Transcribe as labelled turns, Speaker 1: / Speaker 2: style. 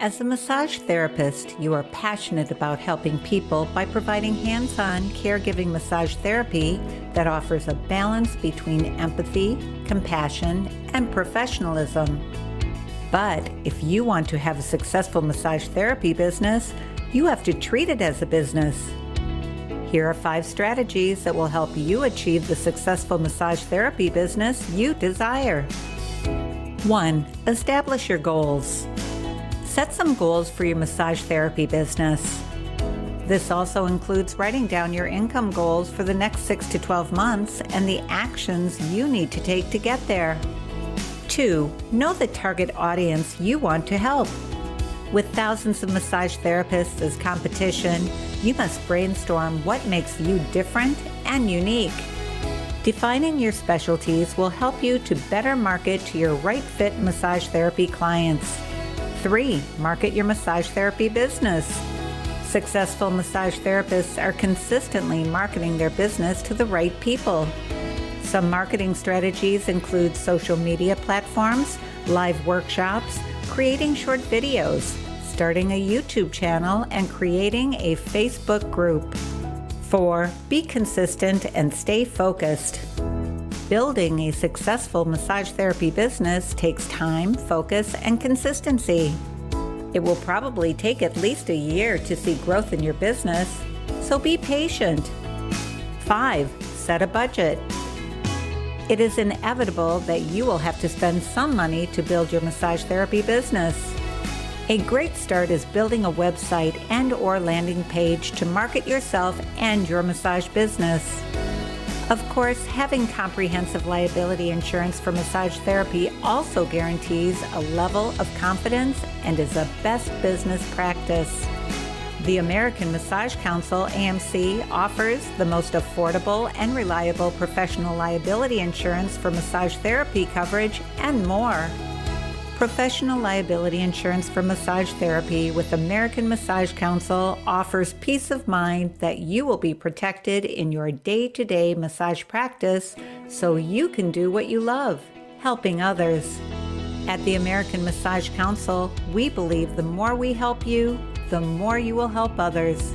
Speaker 1: As a massage therapist, you are passionate about helping people by providing hands on caregiving massage therapy that offers a balance between empathy, compassion, and professionalism. But if you want to have a successful massage therapy business, you have to treat it as a business. Here are five strategies that will help you achieve the successful massage therapy business you desire. 1. Establish your goals. Set some goals for your massage therapy business. This also includes writing down your income goals for the next 6 to 12 months and the actions you need to take to get there. 2. Know the target audience you want to help. With thousands of massage therapists as competition, you must brainstorm what makes you different and unique. Defining your specialties will help you to better market to your right fit massage therapy clients. Three, market your massage therapy business. Successful massage therapists are consistently marketing their business to the right people. Some marketing strategies include social media platforms, live workshops, creating short videos, starting a YouTube channel, and creating a Facebook group. 4. Be consistent and stay focused. Building a successful massage therapy business takes time, focus, and consistency. It will probably take at least a year to see growth in your business, so be patient. 5. Set a budget. It is inevitable that you will have to spend some money to build your massage therapy business. A great start is building a website and or landing page to market yourself and your massage business. Of course, having comprehensive liability insurance for massage therapy also guarantees a level of confidence and is a best business practice. The American Massage Council, AMC, offers the most affordable and reliable professional liability insurance for massage therapy coverage and more. Professional liability insurance for massage therapy with American Massage Council offers peace of mind that you will be protected in your day to day massage practice so you can do what you love helping others. At the American Massage Council, we believe the more we help you, the more you will help others.